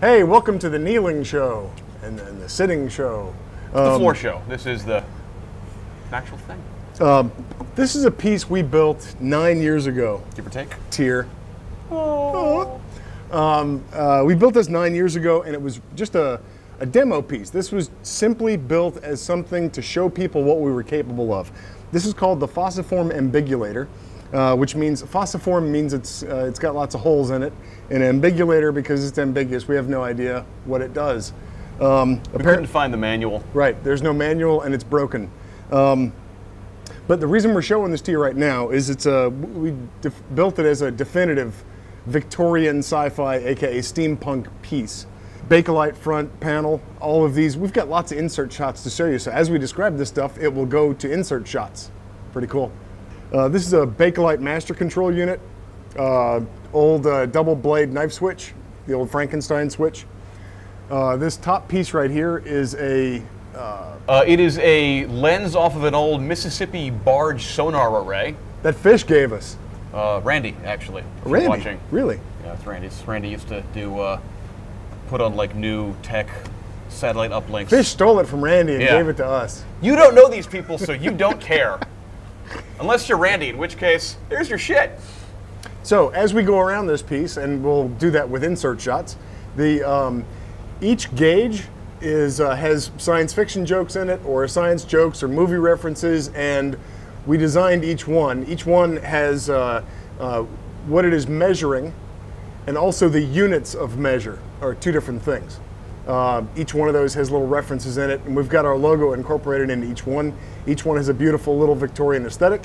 Hey, welcome to the kneeling show and, and the sitting show. the floor show. This is the actual thing. This is a piece we built nine years ago. Give or take. Tier. Um, uh, we built this nine years ago, and it was just a, a demo piece. This was simply built as something to show people what we were capable of. This is called the Fossiform Ambigulator, uh, which means fossiform means it's uh, it's got lots of holes in it, and ambigulator because it's ambiguous. We have no idea what it does. Um, We couldn't find the manual. Right, there's no manual and it's broken. Um, but the reason we're showing this to you right now is it's a we def- built it as a definitive Victorian sci-fi, aka steampunk piece. Bakelite front panel, all of these. We've got lots of insert shots to show you. So as we describe this stuff, it will go to insert shots. Pretty cool. Uh, this is a Bakelite master control unit, uh, old uh, double blade knife switch, the old Frankenstein switch. Uh, this top piece right here is a Uh, it is a lens off of an old Mississippi barge sonar array. that fish gave us. Uh, Randy, actually. Randy, Watching. really? Yeah, it's Randy's. Randy used to do uh, put on like new tech satellite uplinks. Fish stole it from Randy and Yeah. gave it to us. You don't know these people, so you don't care. Unless you're Randy, in which case, here's your shit. So as we go around this piece, and we'll do that with insert shots, the um, each gauge is uh, has science fiction jokes in it, or science jokes, or movie references, and we designed each one. Each one has uh, uh, what it is measuring, and also the units of measure are two different things. Uh, each one of those has little references in it, and we've got our logo incorporated into each one. Each one has a beautiful little Victorian aesthetic.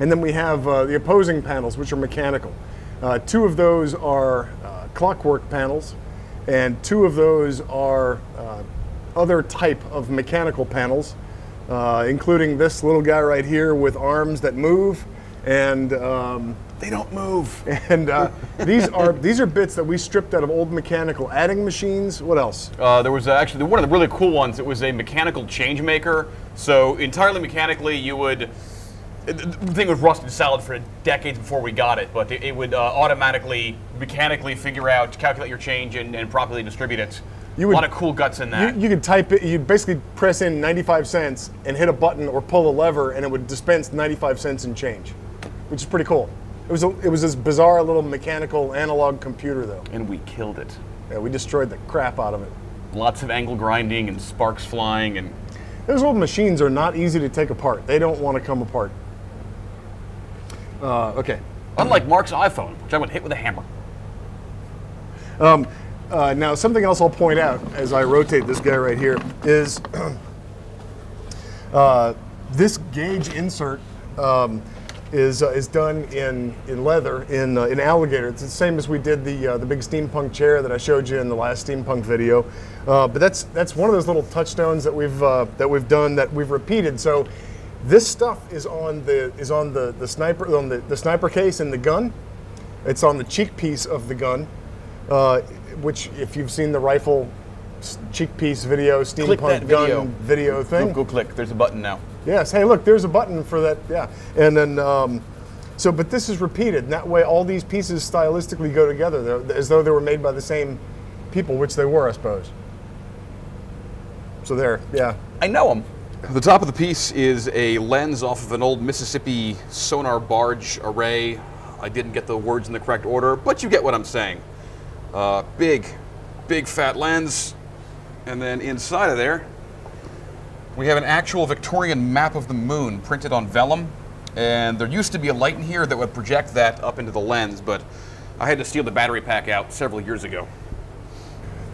And then we have uh, the opposing panels, which are mechanical. Uh, two of those are uh, clockwork panels, and two of those are uh, other type of mechanical panels, uh, including this little guy right here with arms that move, and um, They don't move. and uh, these are these are bits that we stripped out of old mechanical adding machines. What else? Uh, there was actually one of the really cool ones. It was a mechanical change maker. So entirely mechanically, you would. The thing was rusted solid for decades before we got it, but it, it would uh, automatically, mechanically figure out, calculate your change, and, and properly distribute it. You would, a lot of cool guts in that. You, you could type it. You basically press in 95 cents and hit a button or pull a lever, and it would dispense 95 cents in change, which is pretty cool. It was a, it was this bizarre little mechanical analog computer, though. and we killed it. Yeah, we destroyed the crap out of it. Lots of angle grinding and sparks flying, and Those old machines are not easy to take apart. They don't want to come apart. Uh, okay. unlike Mark's iPhone, which I would hit with a hammer. Uh, now, something else I'll point out as I rotate this guy right here is uh, this gauge insert um, is, uh, is done in, in leather, in, uh, in alligator. It's the same as we did the, uh, the big steampunk chair that I showed you in the last steampunk video. But that's, that's one of those little touchstones that we've, that we've done that we've repeated. So this stuff is on the, is on the, the, sniper, on the, the sniper case in the gun. It's on the cheek piece of the gun, uh, which, if you've seen the rifle s- cheek piece video, Click that steampunk video. gun video thing. Go, go click. There's a button now. Yes. Hey, look, there's a button for that. Yeah. And then, um, so, but this is repeated. And that way, all these pieces stylistically go together, They're- as though they were made by the same people, which they were, I suppose. So there. Yeah. I know them. The top of the piece is a lens off of an old Mississippi sonar barge array. I didn't get the words in the correct order, but you get what I'm saying. Uh, big, big fat lens. And then inside of there, we have an actual Victorian map of the moon printed on vellum. And there used to be a light in here that would project that up into the lens, but I had to steal the battery pack out several years ago.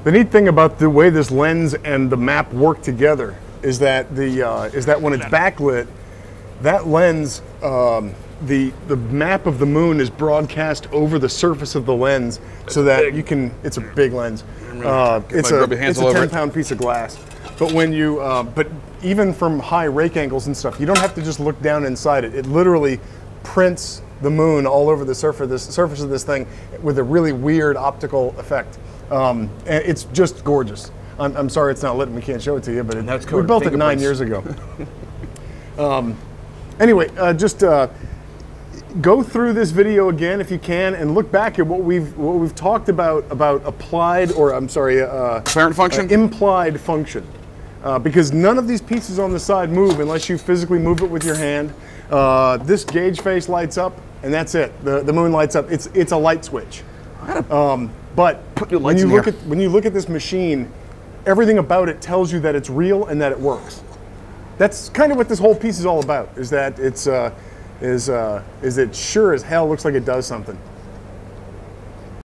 The neat thing about the way this lens and the map work together is that the uh, is that when it's backlit, that lens, um, the the map of the moon is broadcast over the surface of the lens, so that big. you can. It's a big lens. Uh, it's a it's a over ten it. piece of glass. But when you uh, but even from high rake angles and stuff, you don't have to just look down inside it. It literally prints the moon all over the surface of this surface of this thing with a really weird optical effect. Um, and it's just gorgeous. I'm, I'm sorry it's not lit and we can't show it to you, but it, we built it nine years ago. um, anyway, uh, just uh, go through this video again if you can and look back at what we've what we've talked about about applied or I'm sorry, uh, Apparent function? uh, implied function. Uh, because none of these pieces on the side move unless you physically move it with your hand. Uh, this gauge face lights up, and that's it. The, the moon lights up. It's it's a light switch. Um, but when you look here. at when you look at this machine, everything about it tells you that it's real and that it works. That's kind of what this whole piece is all about. Is that it's uh, is uh, is it sure as hell looks like it does something.